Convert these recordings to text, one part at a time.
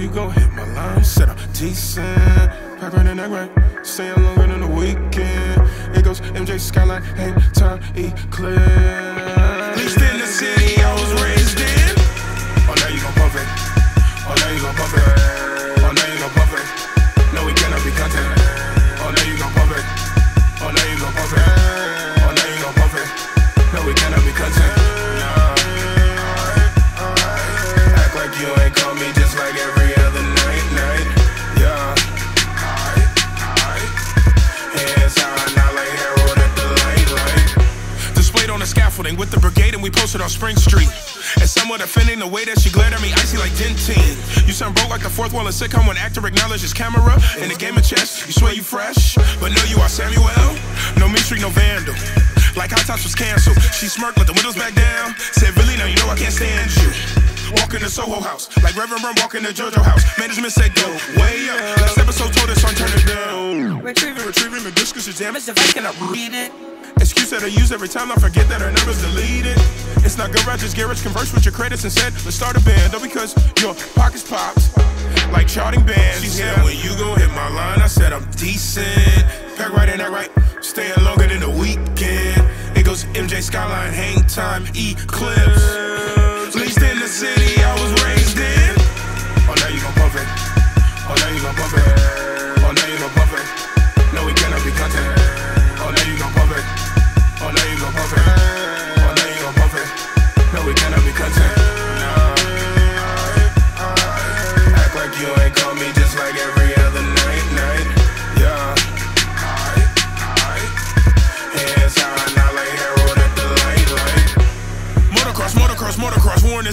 you gon' hit my line. Said I'm decent, packing in that rain, staying longer than the weekend. It goes MJ skyline, hang time, eclipse. With the brigade, and we posted on Spring Street. And somewhat offending the way that she glared at me, icy like Dentyne. You sound broke like the fourth wall in sitcom when actor acknowledges camera. In the game of chess, you swear you fresh, but no, you are Samuel. No street, no vandal. Like High Tops was canceled. She smirked, let the windows back down. Said, really, now you know I can't stand you. Walk in the Soho house, like Reverend Run walking the JoJo house. Management said go way up. Last episode told us son turn it down. Retrieving, retrieving the discus is damaged. If I cannot read it. Excuse that I use every time I forget that her number's deleted. It's not good, garage's garage. Converse with your credits and said, let's start a band. Oh, because your pockets popped like charting bands. She said, when you gon' hit my line, I said, I'm decent. Pack right in that right, staying longer than the weekend. It goes MJ Skyline, hang time, eclipse.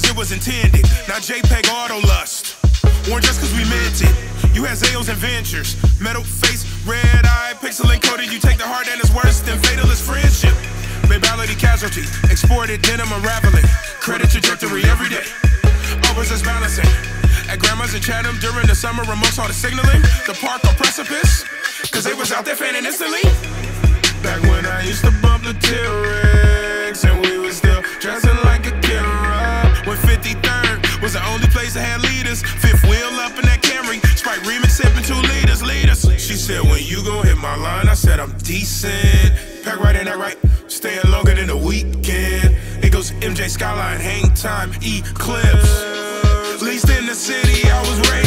It was intended. Not JPEG auto lust. Worn just cause we meant it. You had Zales and Ventures. Metal face, red eye, pixel encoded. You take the heart and it's worse than fatalist friendship. Babality casualty, exported denim unraveling. Credit trajectory every day. Always is balancing. At grandma's in Chatham during the summer amongst all the signaling. The park or precipice. Cause they was out there fanning instantly. Back when I used to bump the T-Rex And we was still dressing like 53rd was the only place that had leaders. Fifth wheel up in that Camry. Sprite remix sipping two liters, leaders. She said, when you gon' hit my line I said, I'm decent. Pack right in that right. Staying longer than the weekend. It goes MJ Skyline, hang time, eclipse. Least in the city I was raised